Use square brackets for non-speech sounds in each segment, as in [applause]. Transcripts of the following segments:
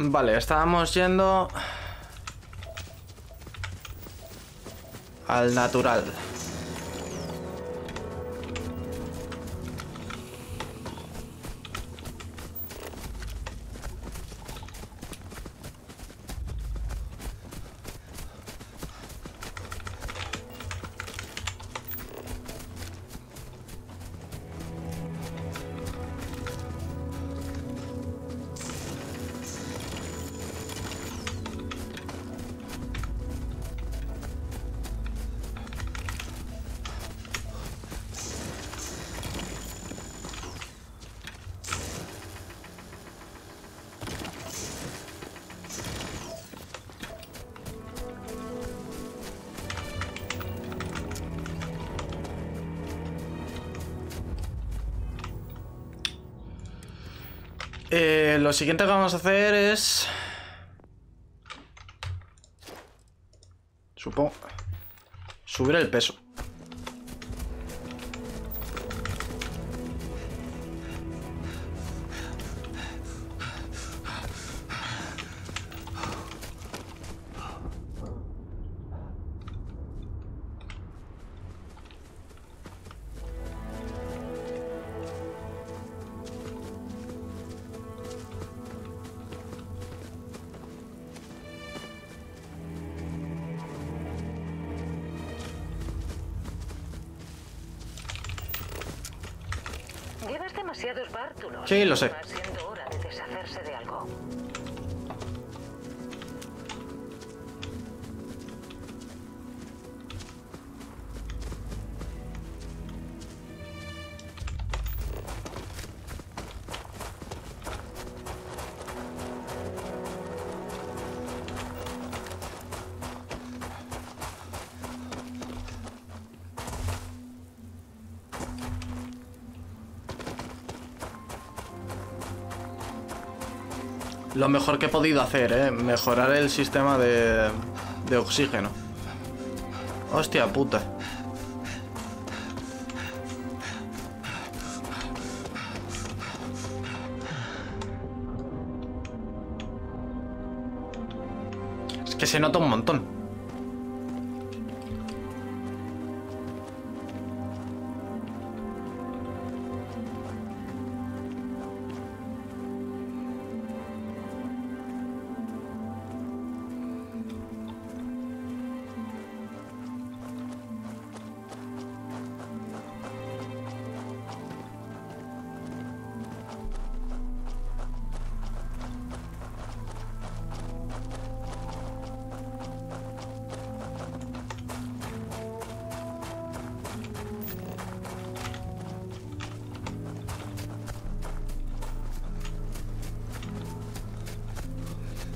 Vale, estábamos yendo... Al natural. Eh, lo siguiente que vamos a hacer es... Supongo... Subir el peso. Demasiados bártulos. Sí, lo sé. Va siendo hora de deshacerse de algo. Lo mejor que he podido hacer, ¿eh? Mejorar el sistema de, de oxígeno. Hostia puta. Es que se nota un montón.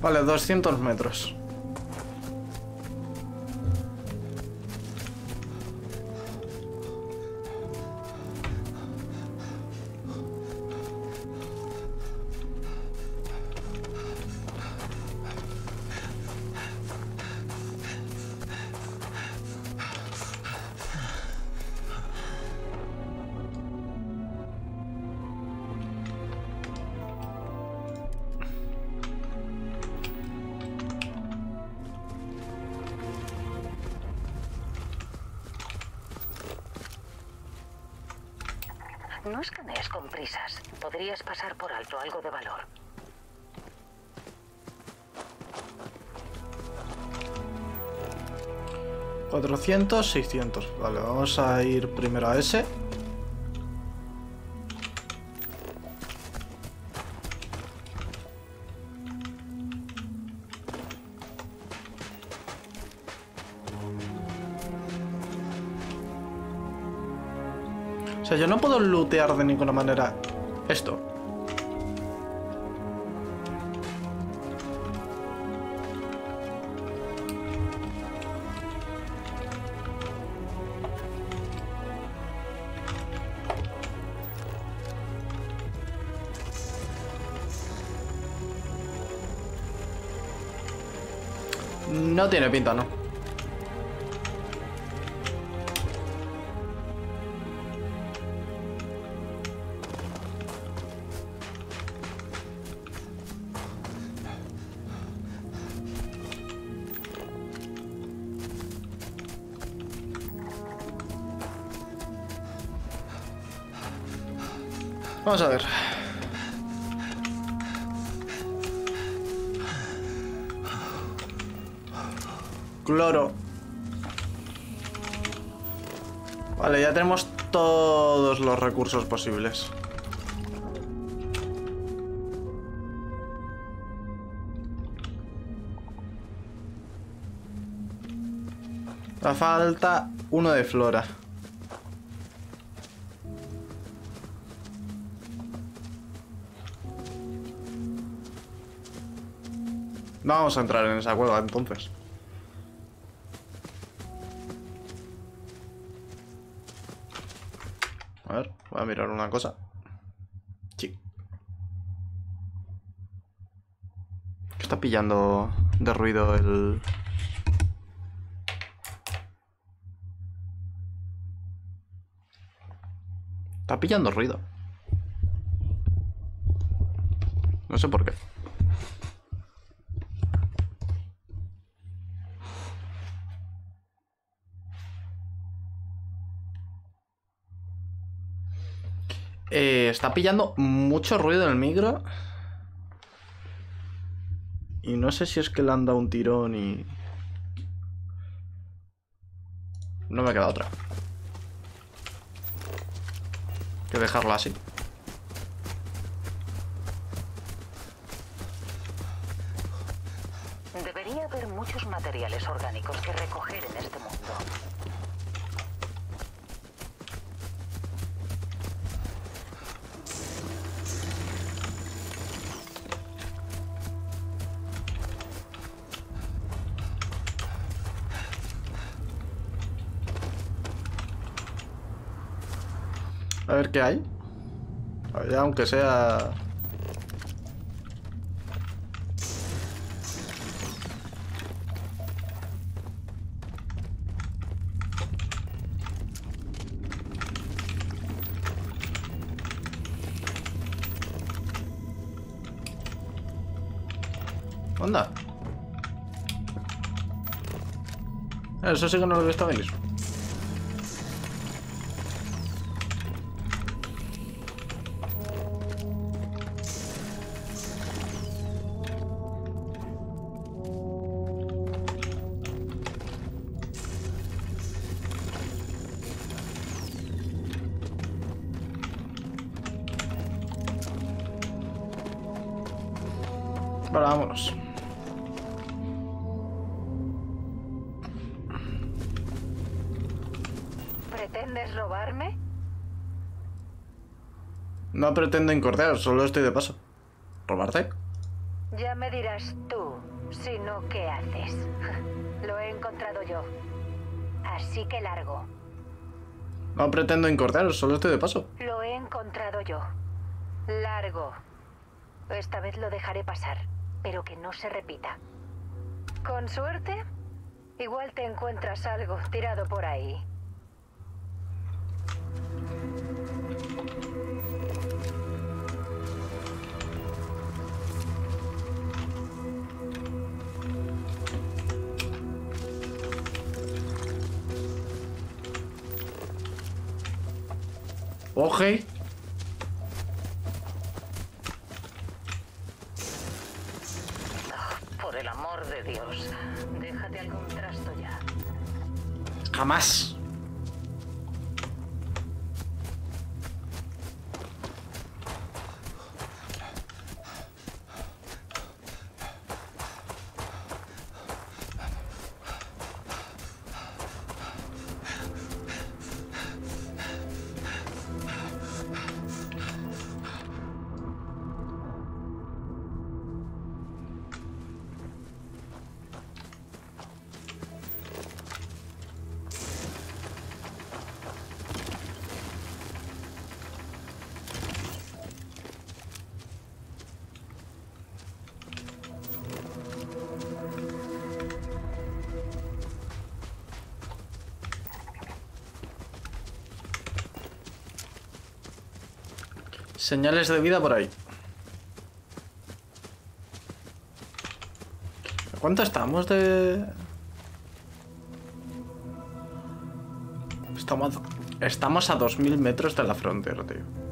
Vale, 200 metros. No escanees con prisas. Podrías pasar por alto algo de valor. ¿400? 600. Vale, vamos a ir primero a ese. Lootear de ninguna manera esto. No tiene pinta, ¿no? Vamos a ver. Cloro. Vale, ya tenemos todos los recursos posibles. La falta uno de flora. No vamos a entrar en esa cueva entonces. A ver, voy a mirar una cosa. Sí. ¿Qué está pillando de ruido el... Está pillando ruido. No sé por qué. Eh, está pillando mucho ruido en el micro. Y no sé si es que le han dado un tirón y... No me queda otra. Que dejarlo así. Debería haber muchos materiales orgánicos que recoger en este mundo. A ver qué hay. Ya, aunque sea... Onda. Eso sí que no lo he visto venir. Vale, vámonos. ¿Pretendes robarme? No pretendo incordiar, solo estoy de paso. ¿Robarte? Ya me dirás tú, si no, ¿qué haces? [laughs] Lo he encontrado yo. Así que largo. No pretendo incordiar, solo estoy de paso. Lo he encontrado yo. Largo. Esta vez lo dejaré pasar, pero que no se repita. Con suerte, igual te encuentras algo tirado por ahí. Oje. Por el amor de Dios, déjate algún trasto ya. Jamás. Señales de vida por ahí. ¿A cuánto estamos de...? Estamos, estamos a 2000 metros de la frontera, tío.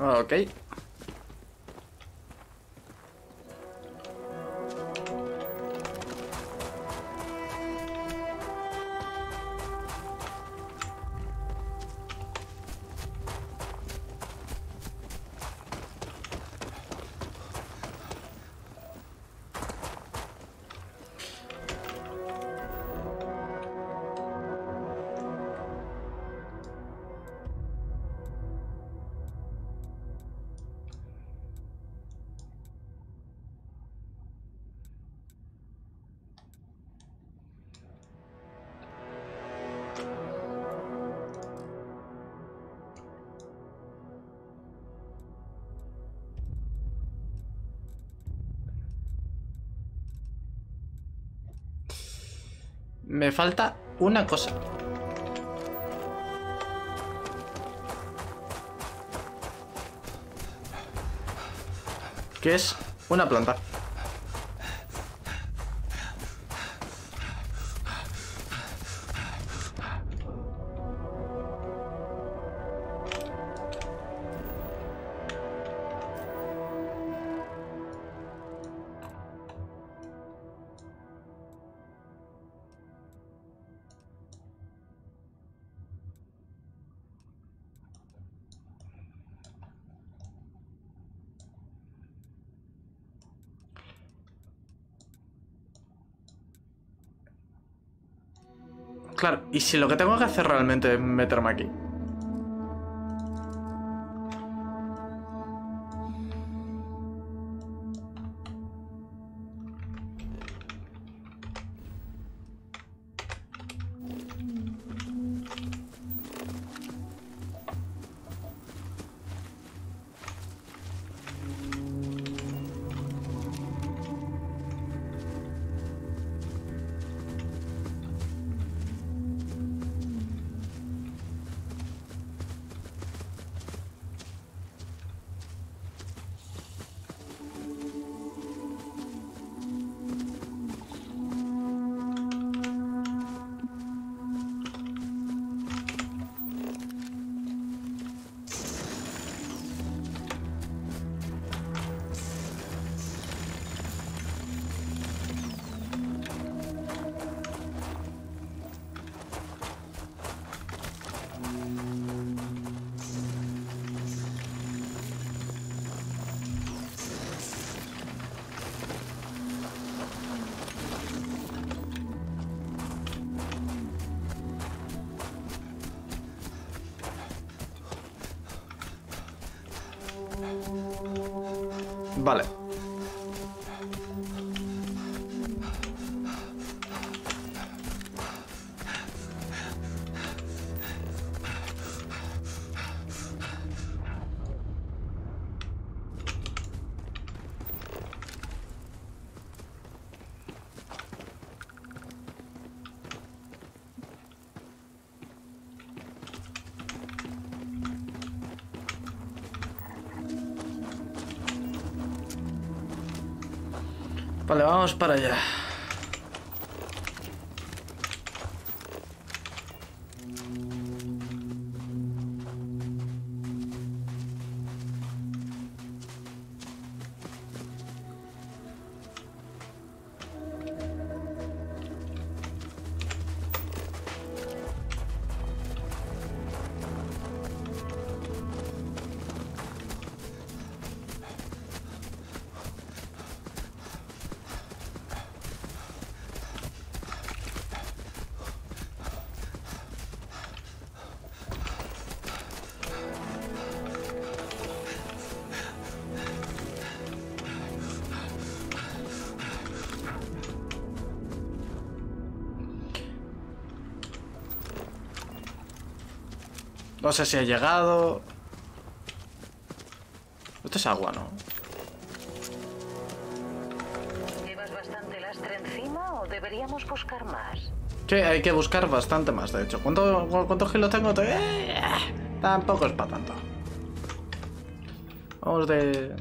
Ok. Me falta una cosa. Que es una planta. Claro, y si lo que tengo que hacer realmente es meterme aquí. Vale. Vale, vamos para allá. No sé si ha llegado. Esto es agua, ¿no? ¿Llevas bastante lastre encima o deberíamos buscar más? Sí, hay que buscar bastante más, de hecho. ¿Cuánto, cu- cuántos kilos tengo? Te- eh, tampoco es para tanto. Vamos de...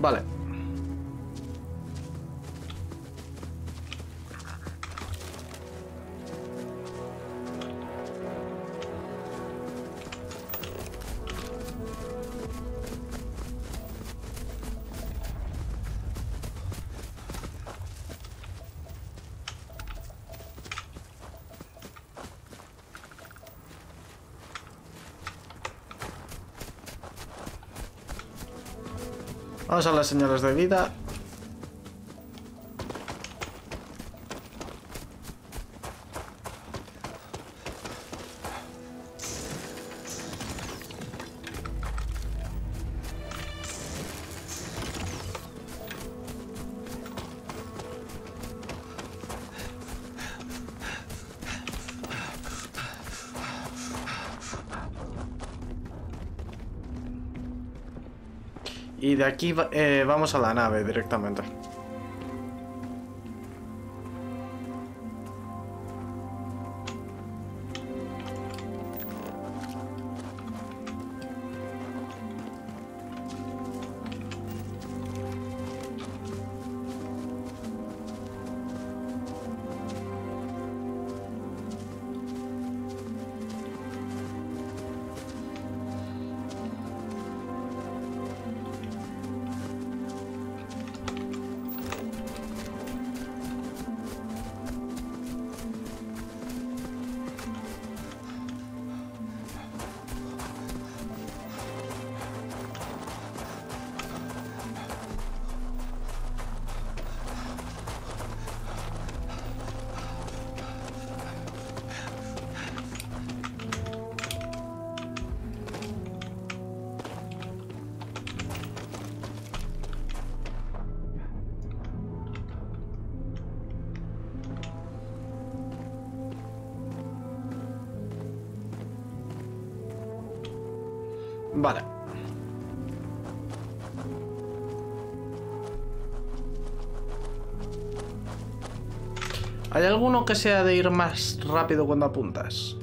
Vale. Vamos a las señales de vida. De aquí eh, vamos a la nave directamente. ¿Hay alguno que sea de ir más rápido cuando apuntas?